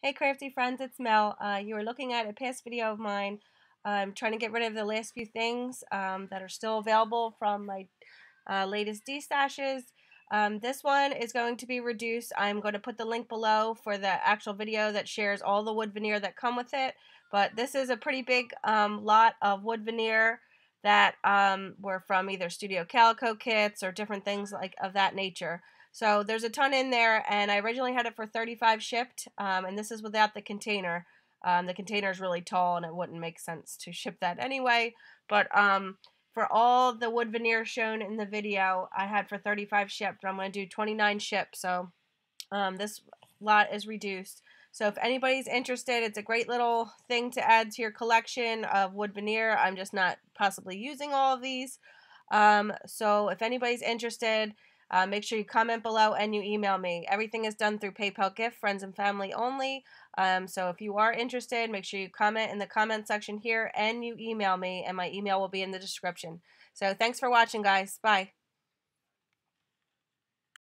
Hey crafty friends, it's Mel. Uh, you are looking at a past video of mine. I'm trying to get rid of the last few things um, that are still available from my uh, latest destashes. Um, this one is going to be reduced. I'm going to put the link below for the actual video that shares all the wood veneer that come with it. But this is a pretty big um, lot of wood veneer that um, were from either Studio Calico kits or different things like of that nature. So there's a ton in there, and I originally had it for 35 shipped, um, and this is without the container. Um, the container is really tall, and it wouldn't make sense to ship that anyway. But um, for all the wood veneer shown in the video, I had for 35 shipped. I'm going to do 29 shipped, so um, this lot is reduced. So if anybody's interested, it's a great little thing to add to your collection of wood veneer. I'm just not possibly using all of these. Um, so if anybody's interested, uh, make sure you comment below and you email me. Everything is done through PayPal gift, friends and family only. Um, so if you are interested, make sure you comment in the comment section here and you email me, and my email will be in the description. So thanks for watching, guys. Bye.